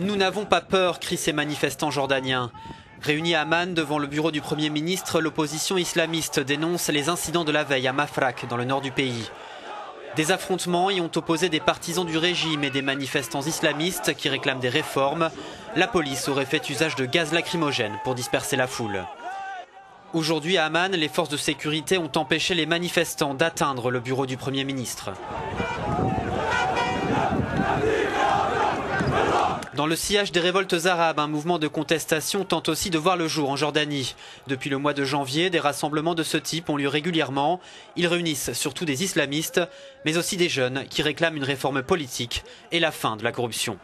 Nous n'avons pas peur, crient ces manifestants jordaniens. Réunis à Amman devant le bureau du Premier ministre, l'opposition islamiste dénonce les incidents de la veille à Mafraq, dans le nord du pays. Des affrontements y ont opposé des partisans du régime et des manifestants islamistes qui réclament des réformes. La police aurait fait usage de gaz lacrymogène pour disperser la foule. Aujourd'hui à Amman, les forces de sécurité ont empêché les manifestants d'atteindre le bureau du Premier ministre. Dans le sillage des révoltes arabes, un mouvement de contestation tente aussi de voir le jour en Jordanie. Depuis le mois de janvier, des rassemblements de ce type ont lieu régulièrement. Ils réunissent surtout des islamistes, mais aussi des jeunes qui réclament une réforme politique et la fin de la corruption.